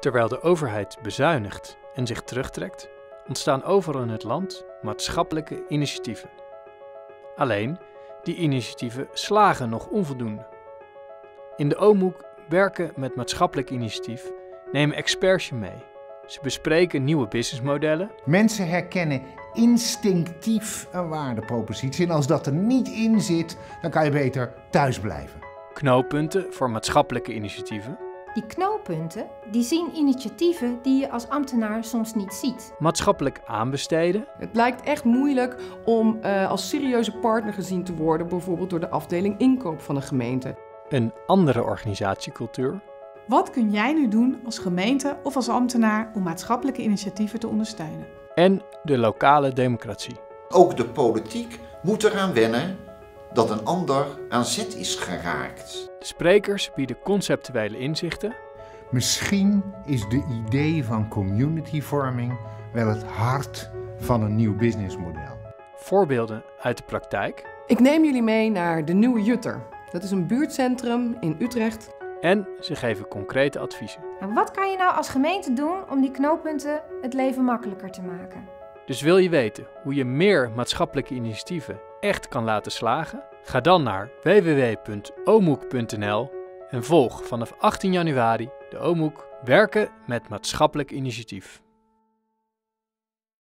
Terwijl de overheid bezuinigt en zich terugtrekt, ontstaan overal in het land maatschappelijke initiatieven. Alleen, die initiatieven slagen nog onvoldoende. In de OMOEK werken met maatschappelijk initiatief nemen experts je mee. Ze bespreken nieuwe businessmodellen. Mensen herkennen instinctief een waardepropositie en als dat er niet in zit, dan kan je beter thuis blijven. Knooppunten voor maatschappelijke initiatieven. Die knooppunten die zien initiatieven die je als ambtenaar soms niet ziet. Maatschappelijk aanbesteden. Het blijkt echt moeilijk om uh, als serieuze partner gezien te worden, bijvoorbeeld door de afdeling inkoop van een gemeente. Een andere organisatiecultuur. Wat kun jij nu doen als gemeente of als ambtenaar om maatschappelijke initiatieven te ondersteunen? En de lokale democratie. Ook de politiek moet eraan wennen dat een ander aan zet is geraakt. De sprekers bieden conceptuele inzichten. Misschien is de idee van communityvorming wel het hart van een nieuw businessmodel. Voorbeelden uit de praktijk. Ik neem jullie mee naar de Nieuwe Jutter. Dat is een buurtcentrum in Utrecht. En ze geven concrete adviezen. En wat kan je nou als gemeente doen om die knooppunten het leven makkelijker te maken? Dus wil je weten hoe je meer maatschappelijke initiatieven echt kan laten slagen? Ga dan naar www.omoek.nl en volg vanaf 18 januari de OMOEK Werken met Maatschappelijk Initiatief.